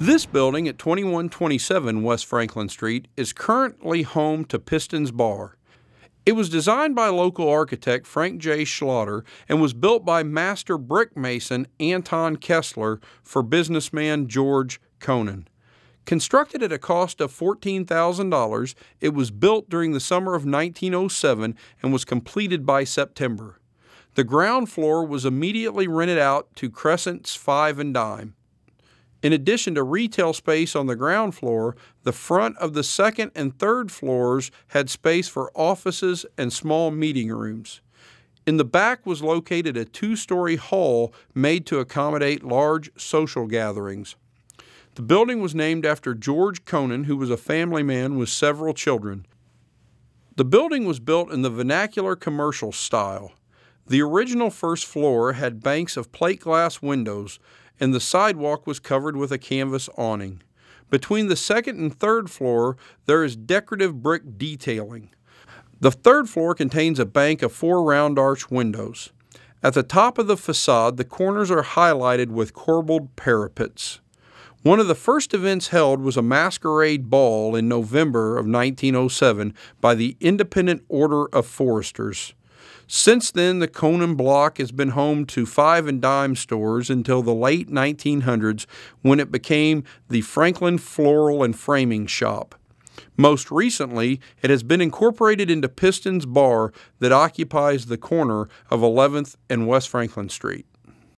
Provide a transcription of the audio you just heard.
This building at 2127 West Franklin Street is currently home to Pistons Bar. It was designed by local architect Frank J. Schlatter and was built by master brick mason Anton Kessler for businessman George Conen. Constructed at a cost of $14,000, it was built during the summer of 1907 and was completed by September. The ground floor was immediately rented out to Crescent's Five and Dime. In addition to retail space on the ground floor, the front of the second and third floors had space for offices and small meeting rooms. In the back was located a two story hall made to accommodate large social gatherings. The building was named after George Conen, who was a family man with several children. The building was built in the vernacular commercial style. The original first floor had banks of plate glass windows, and the sidewalk was covered with a canvas awning. Between the second and third floor, there is decorative brick detailing. The third floor contains a bank of four round arch windows. At the top of the facade, the corners are highlighted with corbelled parapets. One of the first events held was a masquerade ball in November of 1907 by the Independent Order of Foresters. Since then, the Conen block has been home to five and dime stores until the late 1900s when it became the Franklin Floral and Framing Shop. Most recently, it has been incorporated into Pistons Bar that occupies the corner of 11th and West Franklin Street.